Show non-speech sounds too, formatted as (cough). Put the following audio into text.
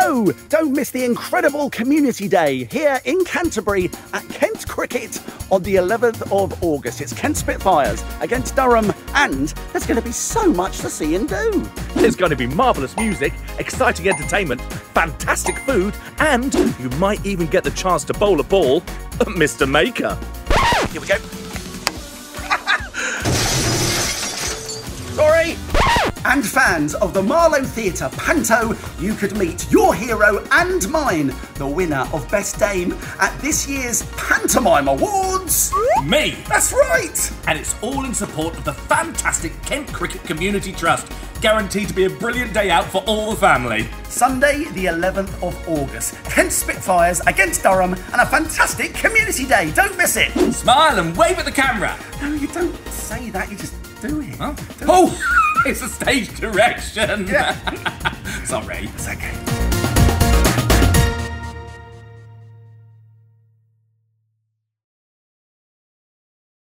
No! Don't miss the incredible Community Day here in Canterbury at Kent Cricket on the 11th of August. It's Kent Spitfires against Durham, and there's going to be so much to see and do. There's going to be marvellous music, exciting entertainment, fantastic food, and you might even get the chance to bowl a ball at Mr. Maker. Here we go. And fans of the Marlowe Theatre Panto, you could meet your hero and mine, the winner of Best Dame, at this year's Pantomime Awards. Me! That's right. And it's all in support of the fantastic Kent Cricket Community Trust, guaranteed to be a brilliant day out for all the family. Sunday, the 11th of August. Kent Spitfires against Durham, and a fantastic community day. Don't miss it. Smile and wave at the camera. No, you don't say that. You just do it. Huh? Oh, it's a stage direction. Yeah. (laughs) Sorry. It's okay.